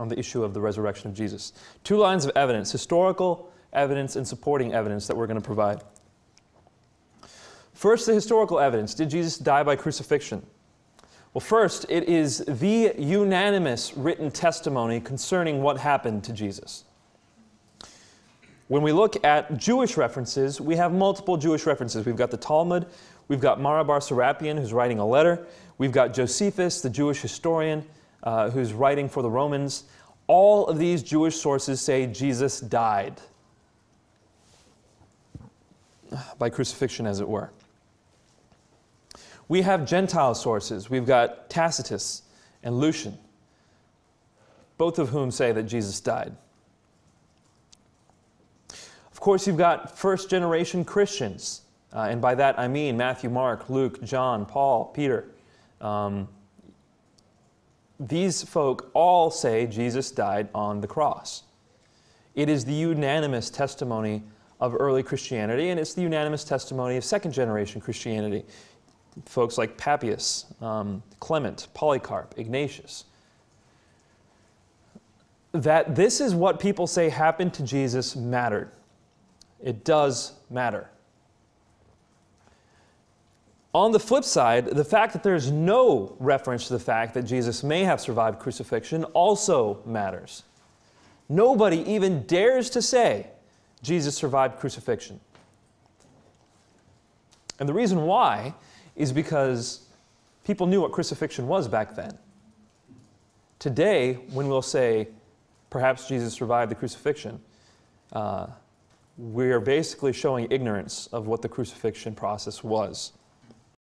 on the issue of the resurrection of Jesus. Two lines of evidence historical evidence and supporting evidence that we're going to provide. First, the historical evidence. Did Jesus die by crucifixion? Well, first, it is the unanimous written testimony concerning what happened to Jesus. When we look at Jewish references, we have multiple Jewish references. We've got the Talmud, we've got Mara bar Serapion, who's writing a letter, we've got Josephus, the Jewish historian, uh, who's writing for the Romans. All of these Jewish sources say Jesus died by crucifixion, as it were. We have Gentile sources. We've got Tacitus and Lucian, both of whom say that Jesus died. Of course, you've got first generation Christians, uh, and by that I mean Matthew, Mark, Luke, John, Paul, Peter. Um, these folk all say Jesus died on the cross. It is the unanimous testimony of early Christianity, and it's the unanimous testimony of second generation Christianity folks like Papias, um, Clement, Polycarp, Ignatius, that this is what people say happened to Jesus mattered. It does matter. On the flip side, the fact that there's no reference to the fact that Jesus may have survived crucifixion also matters. Nobody even dares to say Jesus survived crucifixion. And the reason why is because people knew what crucifixion was back then. Today, when we'll say, perhaps Jesus survived the crucifixion, uh, we are basically showing ignorance of what the crucifixion process was.